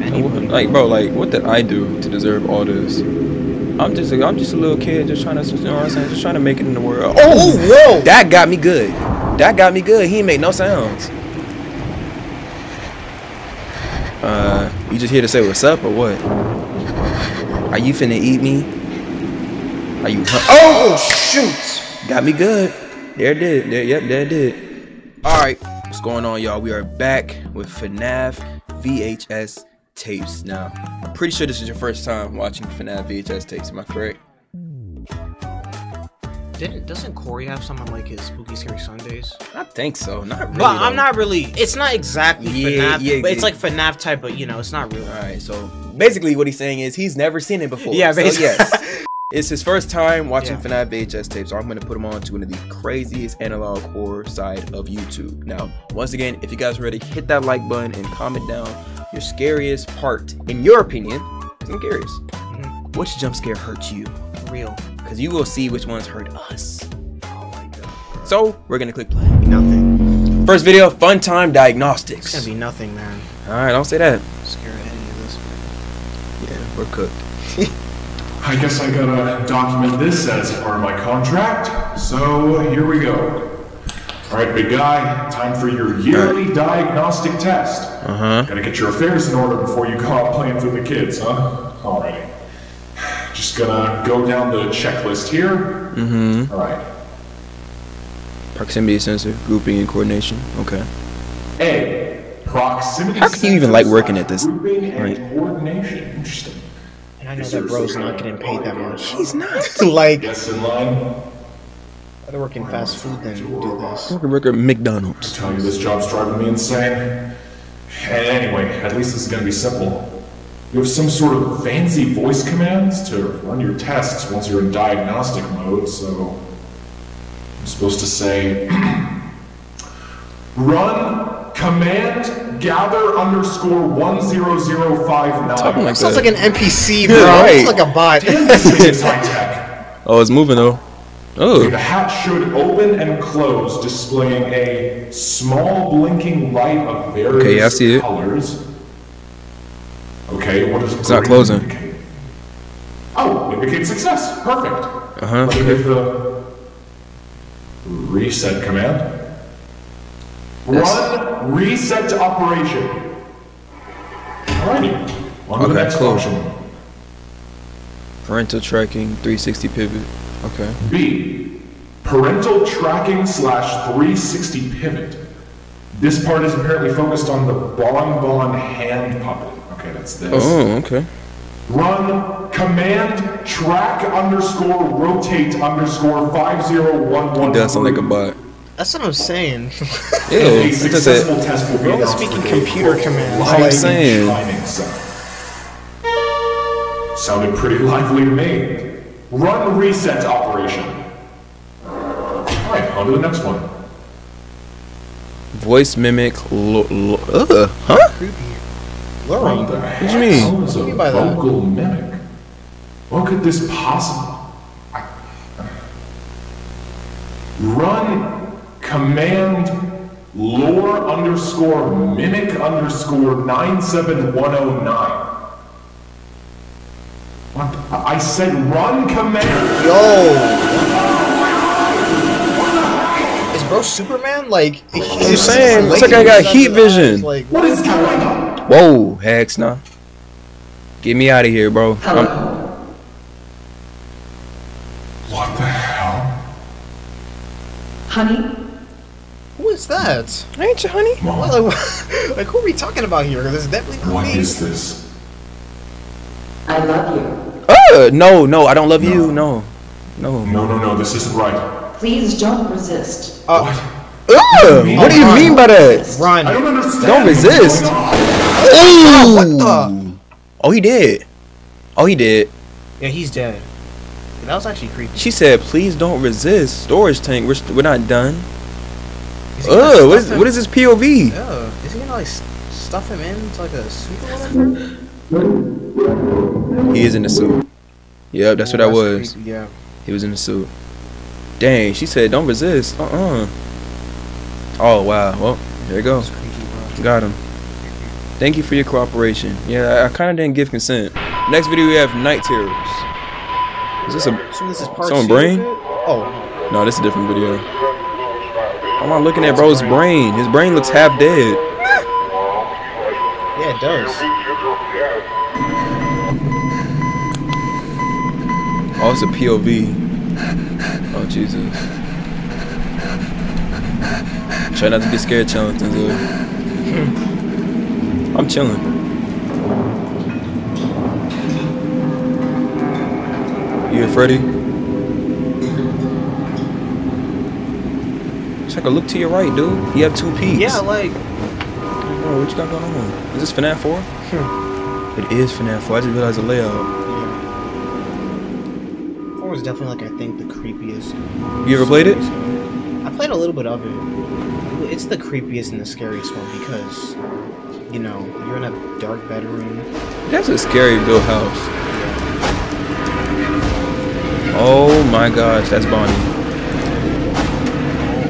Like, bro, like, what did I do to deserve all this? I'm just, a, I'm just a little kid, just trying to, you know what I'm saying, just trying to make it in the world. Oh, whoa! that got me good. That got me good. He ain't make no sounds. Uh, you just here to say what's up or what? Are you finna eat me? Are you? Oh shoot! Got me good. There it did. There, yep, there it did. All right, what's going on, y'all? We are back with FNAF VHS tapes. Now, I'm pretty sure this is your first time watching FNAF VHS tapes. Am I correct? Didn't doesn't Corey have some on like his Spooky Scary Sundays? I think so. Not really. But I'm not really. It's not exactly Yeah, FNAF, yeah, but it's yeah. like FNAF type. But you know, it's not real. All right, so basically, what he's saying is he's never seen it before. Yeah, so yes. It's his first time watching Yeah. FNAF VHS tapes, so I'm gonna put him on to one of the craziest analog horror side of YouTube. Now, once again, if you guys are ready, hit that like button and comment down your scariest part, in your opinion. 'cause I'm curious. Mhm. Which jump scare hurts you? Real. Because you will see which ones hurt us. Oh my god. So we're gonna click play. Nothing. First video, fun time diagnostics. It's diagnostics. gonna be nothing, man. All right, don't say that. I'm scared of any of this. Yeah, we're cooked. I guess I gotta document this as part of my contract. So here we go. All right, big guy, time for your yearly diagnostic test. Uh huh. Gotta get your affairs in order before you go out playing for the kids, huh? Alrighty. Just gonna go down the checklist here. Mm-hmm. All right. Proximity sensor, grouping and coordination. Okay. A. Proximity. How can you even like working at this? Grouping and coordination. Interesting. And I know that bro's not getting paid that much. He's not. like, Guess in line. I'd work in fast food than do this. I Working record McDonald's. Tell you this job's driving me insane. And anyway, at least this is gonna be simple. You have some sort of fancy voice commands to run your tests once you're in diagnostic mode, so I'm supposed to say run command gather underscore one zero zero five Talking nine. like Sounds that. like an NPC, bro. Right. It's like a bot. It's high tech. Oh, it's moving though. Oh, The hatch should open and close, displaying a small blinking light of various Okay, yeah, I see it. colors. Okay, what does It's not closing. indicate? Oh, indicate success. Perfect. uh huh. Let me give the reset command. Run reset to operation. Alrighty. On to Okay, the next cool. function. Parental tracking, 360 pivot. Okay. B. Parental tracking slash 360 pivot. This part is apparently focused on the Bonbon hand puppet. Okay, that's this. Oh, okay. Run command track underscore rotate underscore 5011. He does sound like a bot. That's what I'm saying. Ew, A successful it. test will be Bro, announced speaking with a computer quote, commands. I'm saying. shining sound. Sounded pretty lively to me. Run reset operation. Alright, on to the next one. Voice mimic. Lo- lo- Ugh. Huh? Creepy. What Luring. the do you heck mean? is a What do you mean by that? vocal mimic? What could this possibly... Run command lore underscore mimic underscore 97109. What? I I said run command. Yo. Is bro Superman? Like, I'm saying, it's like I got heat vision. Like, What is going on? Whoa, Hex, nah. Get me out of here, bro. I'm- What the hell? Honey, who is that? ain't you, honey? Mom, What, like, like, who are we talking about here? This is definitely not what me. is this? I love you. No, no, I don't love you. No, no. No, no, no, this isn't right. Please don't resist. Uh, What? Ugh, what do you mean by that? Run. I don't understand. Don't resist. going on. What the? Oh, he did. Oh, he did. Yeah, he's dead. That was actually creepy. She said, "Please don't resist." Storage tank. We're st- we're not done. Is Ugh, what is him- is this POV? Yeah. Is he gonna like stuff him in into like a suit or whatever? He is in a suit. Yep, that's what that was. creepy, Yeah. He was in the suit. Dang, she said, "Don't resist." Uh uh Oh wow. Well, there you go. Got him. Thank you for your cooperation. Yeah, I, I kind of didn't give consent. Next video we have Night Terrors. Is this a... So this is part Someone brain? Oh, No, this is a different video. I'm not looking at bro's brain. His brain looks half dead. yeah, it does. Oh, it's a POV. Oh, Jesus. Try not to be scared, chilling. Denzel. I'm chilling. You and Freddy? Check a look to your right, dude. You have two peaks. Yeah, like Oh, what you got going on? Is this FNAF 4? Hmm. It is FNAF 4. I just realized the layout. Is definitely like I think the creepiest. You ever played it? I played a little bit of it. It's the creepiest and the scariest one because, you know, you're in a dark bedroom. That's a scary built house. Oh my gosh, that's Bonnie.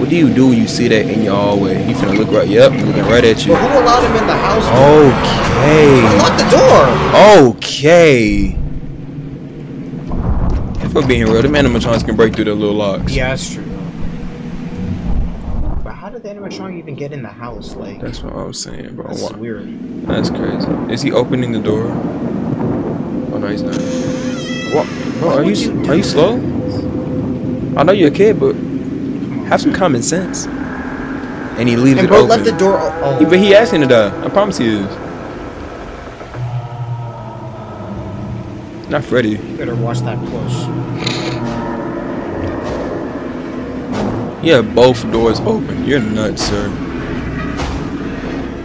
What do you do when you see that in your hallway? You finna look right, yep, looking right at you. But who allowed him in the house? Okay. Lock the door. Okay. If we're being real, them animatronics can break through the little locks. Yeah, that's true. But how did the animatronic even get in the house? Like, That's what I'm saying, bro. that's Why- weird. That's crazy. Is he opening the door? Oh no, he's not. What? Bro, Why are you, you are you slow? I know you're a kid, but have some common sense. And he leaves And it bro open. left the door. Oh, He- but he asking to die. I promise he is. Not Freddy. you better watch that close. Yeah, both doors open. You're nuts, sir.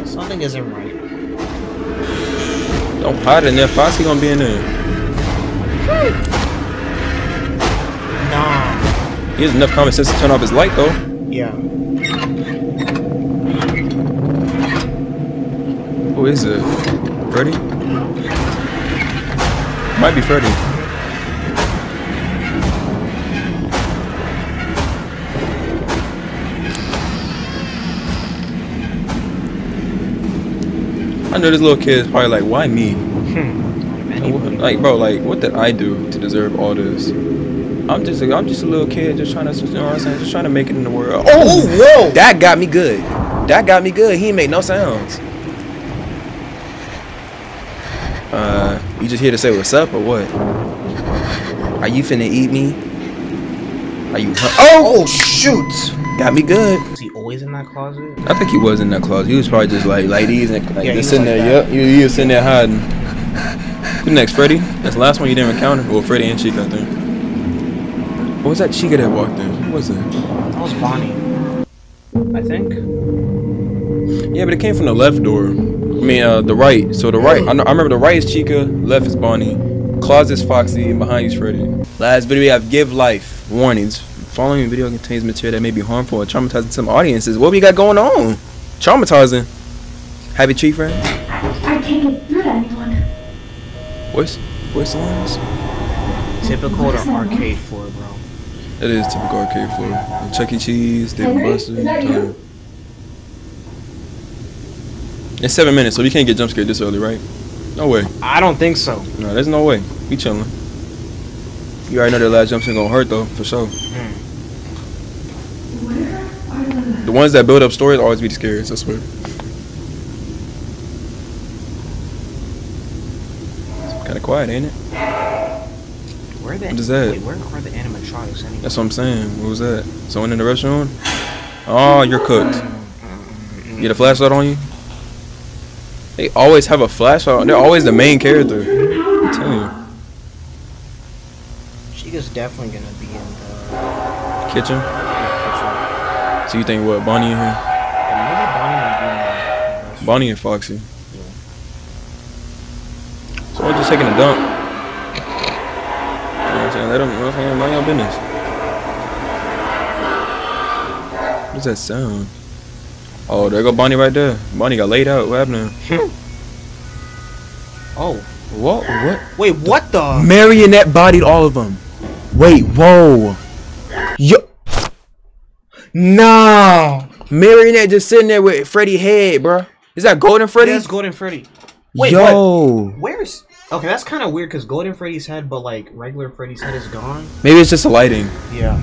Something isn't right. Don't hide in there. Foxy gonna be in there. Nah. He has enough common sense to turn off his light, though. Yeah. Who is it? Freddy? Might be Freddy. I know this little kid is probably like, why me? Like, bro, like, what did I do to deserve all this? I'm just, a, I'm just a little kid, just trying to, you know what I'm saying, just trying to make it in the world. Oh, whoa! That got me good. That got me good. He made no sounds. Uh, you just here to say what's up or what? Are you finna eat me? Are you? Oh, Oh shoot! got me good. Is he always in that closet? I think he was in that closet. He was probably just like like these and like Yeah, he just sitting like there. that. Yep, he, he was sitting there hiding. Who next? Freddy? That's the last one you didn't encounter. Well, Freddy and Chica, I think. What was that Chica that walked in? Who was it? That was Bonnie. I think. Yeah, but it came from the left door. I mean, uh, the right. So the right. I, know, I remember the right is Chica, left is Bonnie, closet's Foxy, and behind you's Freddy. Last video we have give life warnings. Following video contains material that may be harmful or traumatizing to some audiences. What we got going on? Traumatizing. Happy tree friends. I can't get through to anyone. What's what's the lines? Typical to arcade floor, bro. It is typical arcade floor. Chuck E. Cheese, Dave and Henry, Buster. is that you? time. It's seven minutes, so we can't get jump scared this early, right? No way. I don't think so. No, there's no way. We chilling. You already know that last jump scare gonna hurt though, for sure. Where the... The ones that build up stories always be the scariest, I swear. It's kinda quiet, ain't it? Where are the What is that? Wait, where are the animatronics anyway? That's what I'm saying. What was that? Someone in the restaurant? Oh, you're cooked. You get a flashlight on you? They always have a flashlight. They're always the main character. I'm telling you. Chica's definitely gonna be in the Kitchen. kitchen. So you think what? Bonnie in here? And maybe Bonnie might be in Bonnie and Foxy. Someone just taking a dump. You know what I'm saying? Let them, you know what I'm saying? Mind your business. What's that sound? Oh, there go Bonnie right there. Bonnie got laid out. What happened? Hmm. Oh, What? What? wait, what the? Marionette bodied all of them. Wait, whoa. Yo. No. Marionette just sitting there with Freddy head, bruh. Is that Golden Freddy? That's Golden Freddy. Wait, Yo. Where's? Okay, that's kind of weird because Golden Freddy's head, but like regular Freddy's head is gone. Maybe it's just a lighting. Yeah.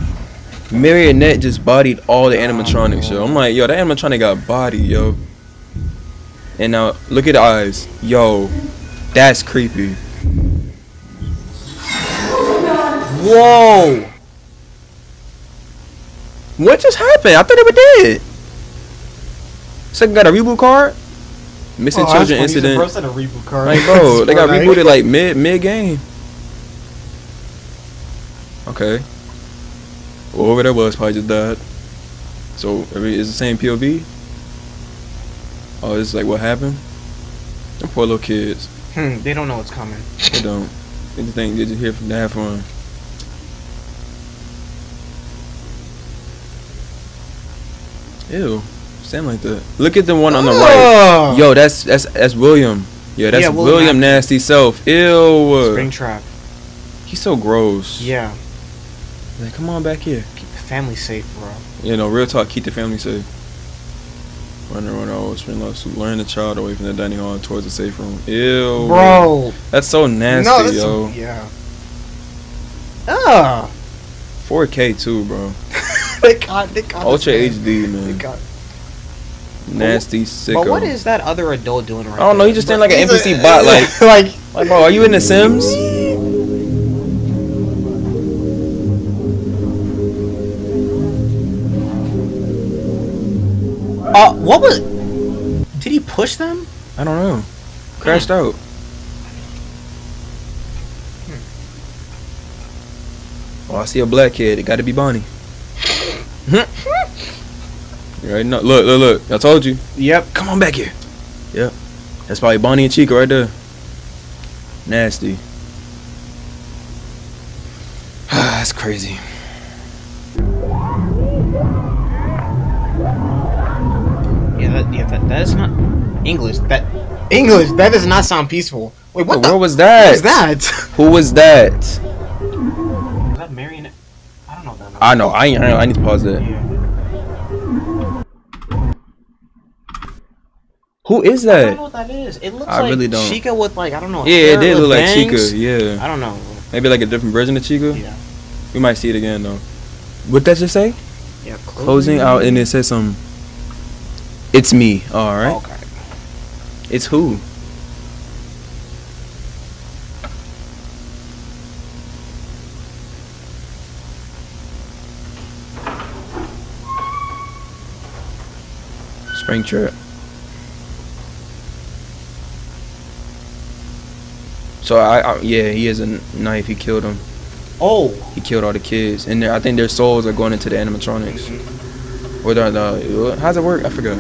Marionette just bodied all the animatronics, yo. I'm like, yo, that animatronic got body, yo. And now look at the eyes, yo. That's creepy. Whoa! What just happened? I thought they were dead. Second got a reboot card. Missing Oh, children incident. Reboot card. Like, bro, they got rebooted like mid mid game. Okay. Well, whoever that was probably just died. So, I mean, it's the same POV. Oh, it's like what happened. Them poor little kids. Hmm, they don't know what's coming. They don't. They just think they just here from to have fun. Ew. Stand like that. Look at the one on the right. Oh! Yo, that's that's that's William. Yeah, that's Yeah, William, William Nasty Self. Ew. Springtrap. He's so gross. Yeah. Like, come on back here. Keep the family safe, bro. You know, real talk. Keep the family safe. Running around all springlock suit. Learn the child away from the dining hall towards the safe room. Ew. Bro. That's so nasty, no, that's yo. yeah. Ah. 4K too, bro. they got they got Ultra this man. HD, They man. got. Nasty sicko. But what is that other adult doing right I don't know. there? He just standing like an He's NPC bot. Like, like like, bro, are you in The Sims? Uh, what was? Did he push them? I don't know. Crashed out. Oh, I see a black kid. It got to be Bonnie. right now. Look, look, look. I told you. Yep. Come on back here. Yep. That's probably Bonnie and Chica right there. Nasty. That's crazy. Yeah, that, that, that is not English. That English. That does not sound peaceful. Wait, what What, the? where was that? What is that? Who was that? Is that marionette? I don't know that. I know. I, I, I need to pause that. Yeah. Who is I don't know that? what that is. It looks I like really don't. Chica with like I don't know. Yeah, it did look like bangs. Chica. Yeah. I don't know. Maybe like a different version of Chica. Yeah. We might see it again though. What that just say? Yeah. Closing out and it says some. It's me. All right. Okay. It's who? Spring trip. So I, I yeah, he has a knife. He killed him. Oh. He killed all the kids, and I think their souls are going into the animatronics. Or the, the how's it work? I forgot.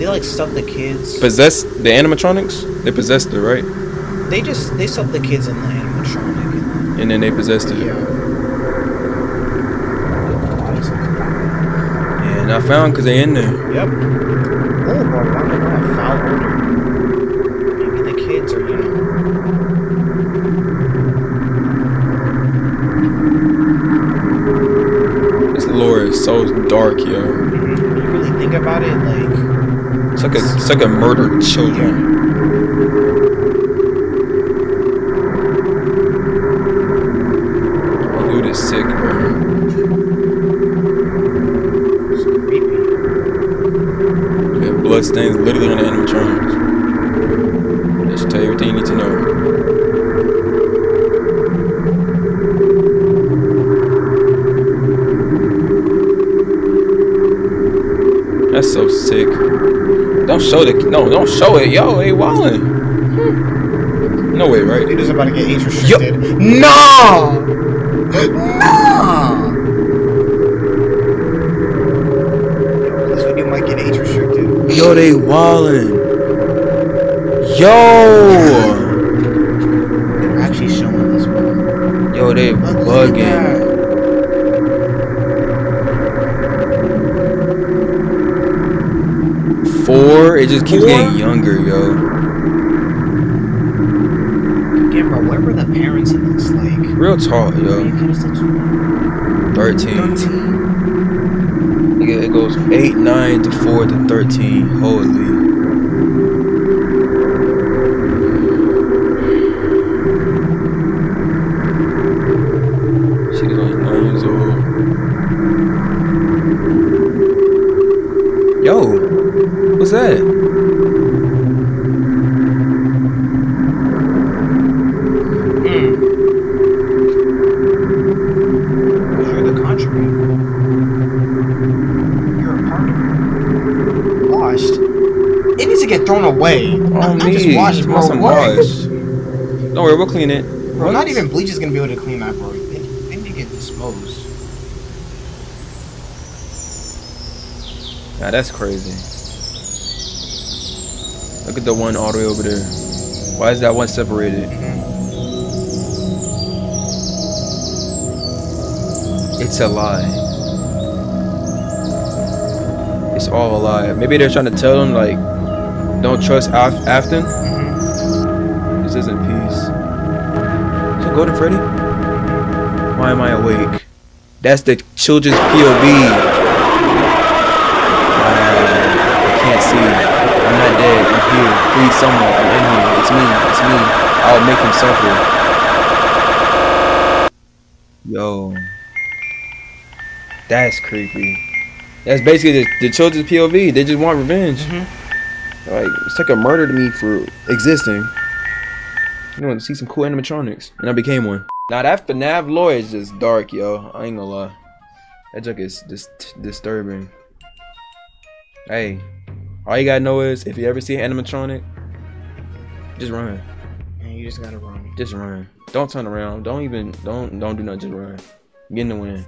They like stuff the kids. Possess the animatronics. They possessed it, right? they just they stuff the kids in the animatronic. And then they possessed it. Yeah. And I found because they in there. Yep. Oh, bro, I foul odor? Maybe the kids are, you know. This lore is so dark, yo. When you really think about it, like, It's like a, it's like a murdered children. Dude is sick, bro. Yeah, blood stains literally on the animatronics. Don't show the no, don't show it, yo. Hey, Wallin. No way, right? It is about to get age restricted. No! No! This video might get age restricted. Yo, they wallin. Yo, They're actually showing this, one. yo, they bugging. Just keeps getting younger, yo. Again, bro, where were the parents in this? Like, Real tall, yo. you could have said Thirteen. 13. Yeah, it goes eight, nine to four to thirteen. Holy. Some What? Don't worry, we'll clean it. Bro, not even bleach is gonna be able to clean that, bro. They, they need to get disposed. Nah, that's crazy. Look at the one all the way over there. Why is that one separated? Mm-hmm. It's a lie. It's all a lie. Maybe they're trying to tell them like, don't trust Af- Afton. Golden Freddy? Why am I awake? That's the children's POV. I can't see. I'm not dead. I'm here. Please, someone. I'm in here. It's me. It's me. I'll make him suffer. Yo. That's creepy. That's basically the, the children's POV. They just want revenge. Mm-hmm. Like, it's like a murder to me for existing. You know, see some cool animatronics. And I became one. Now, that FNAF lore is just dark, yo. I ain't gonna lie. That junk is just disturbing. Hey, all you gotta know is if you ever see an animatronic, just run. And you just gotta run. Just run. Don't turn around. Don't even don't don't do nothing. Just run. Get in the wind.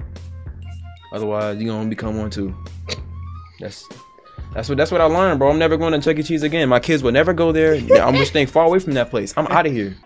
Otherwise, you gonna become one too. That's that's what that's what I learned, bro. I'm never going to Chuck E. Cheese again. My kids will never go there. I'm just staying far away from that place. I'm out of here.